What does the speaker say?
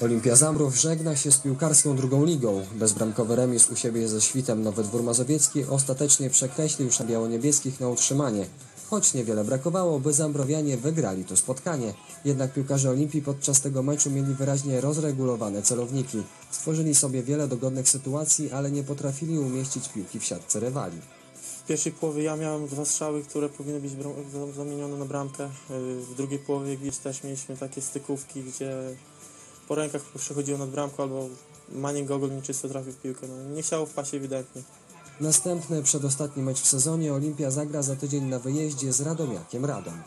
Olimpia Zamrów żegna się z piłkarską drugą ligą. Bezbramkowy remis u siebie ze Świtem Nowy Dwór Mazowiecki ostatecznie przekreślił szat biało-niebieskich na utrzymanie. Choć niewiele brakowało, by Zambrowianie wygrali to spotkanie. Jednak piłkarze Olimpii podczas tego meczu mieli wyraźnie rozregulowane celowniki. Stworzyli sobie wiele dogodnych sytuacji, ale nie potrafili umieścić piłki w siatce rywali. W pierwszej połowie ja miałem dwa strzały, które powinny być zamienione na bramkę. Yy, W drugiej połowie, widzisz, też mieliśmy takie stykówki, gdzie po rękach przechodziło nad bramką albo Manning Gogol nieczysto trafił w piłkę. No, nie chciało wpaść ewidentnie. Następny, przedostatni mecz w sezonie Olimpia zagra za tydzień na wyjeździe z Radomiakiem Radom.